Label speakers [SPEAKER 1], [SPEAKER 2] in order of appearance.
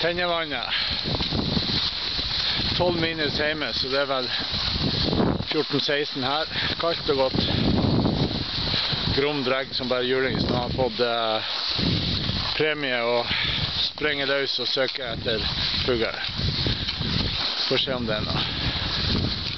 [SPEAKER 1] Tennevannet. 12 minus hjemme, så det er vel 14-16 her. Kaldt og godt. Grom dregg som bare juling, som har fått eh, premie og sprenger løs og søker etter fugl. Får se om det er noe.